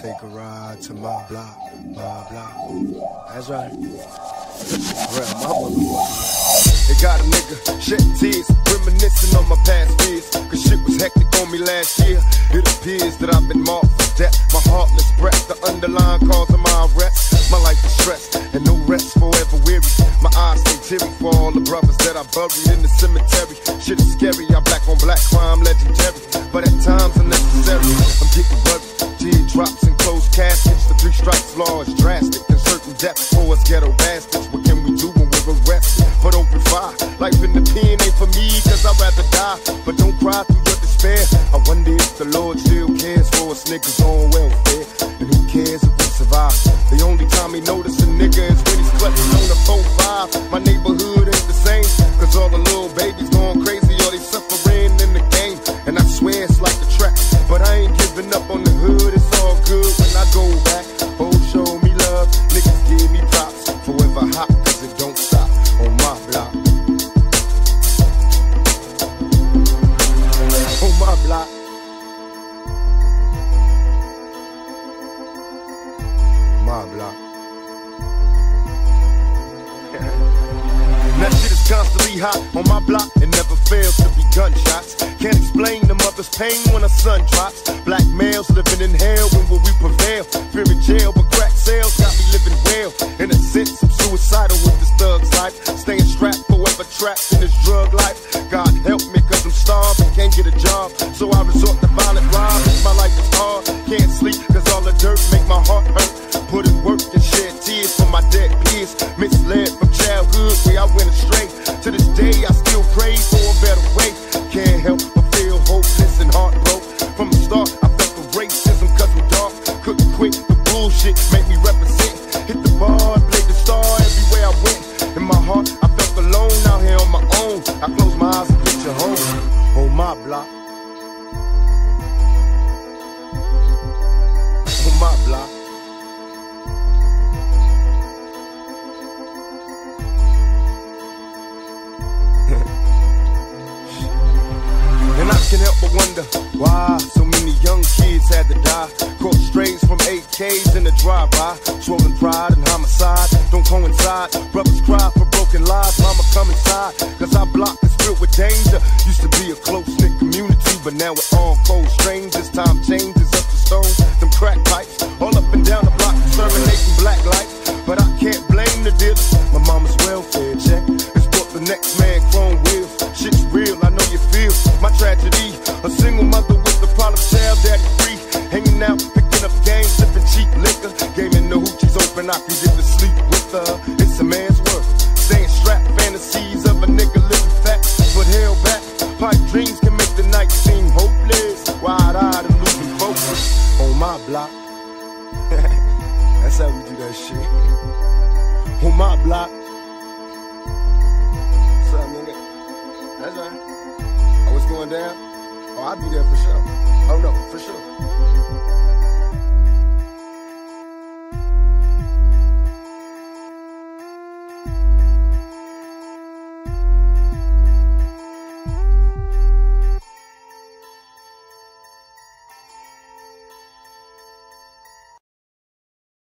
take a ride to my block, my block. That's right. Real, my motherfucker. It got a nigga shed tears, reminiscing on my past years. Cause shit was hectic on me last year. It appears that I've been marked for death. My heartless breath, the underlying cause of my arrest. My life is stressed, and no rest forever weary. My eyes stay teary for all the brothers that I buried in the cemetery. Shit is scary, I'm black on black crime legendary. But at times unnecessary, I'm getting worried. Teardrops and closed caskets, the three strikes law is drastic. And certain death for us ghetto bastards. What can we do when we're arrested? But open fire, life in the pen ain't for me, cause I'd rather die. But don't cry through your despair. I wonder if the Lord still cares for us niggas on welfare. And who cares if we survive? The only time he notice That shit is constantly hot on my block. It never fails to be gunshots. Can't explain the mother's pain when a son drops. Black males living in hell. When will we prevail? Fear in jail, but crack sales got me living well. In a sense, I'm suicidal with this thug's life. Staying strapped, forever trapped in this drug life. God help me, cause I'm starving, can't get a job. So I resort to violent rhymes. My life is hard, can't sleep, cause all the dirt make my heart hurt. Bullshit, make me represent. Hit the bar, played the star everywhere I went. In my heart, I felt alone out here on my own. I close my eyes and picture home on my block. On my block. And I can help but wonder why drive-by. Swollen pride and homicide don't coincide. Brothers cry for broken lives. Mama come inside. Cause our block is filled with danger. Used to be a close-knit community, but now we're all cold strangers. Time changes up the stone. Them crack pipes all up and down the block, terminating black life. But I can't blame the dealers. My mama's welfare check. It's brought the next man chrome wheels. Shit's real, I know you feel my tragedy. A single mother with a problem child, daddy free. Hanging out, picking up games, sipping cheap liquor. I can get to sleep with her. It's a man's work. Staying strapped, fantasies of a nigga living fat, but held back. Pipe dreams can make the night seem hopeless. Wide eyed and losing focus on my block. That's how we do that shit. On my block. What's up, nigga? That's right. Oh, it's going down? Oh, I'll be there for sure. Oh, no, for sure.